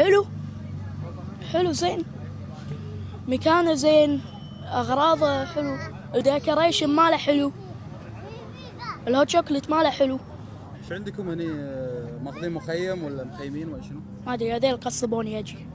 حلو. حلو زين. مكانه زين أغراضه حلو ال decoration ماله حلو. ال hot chocolate ماله حلو. شو عندكم هني آه، ماخذين مخيم ولا مخيمين ولا شنو؟ ما أدري هذيل قصبوني أجي.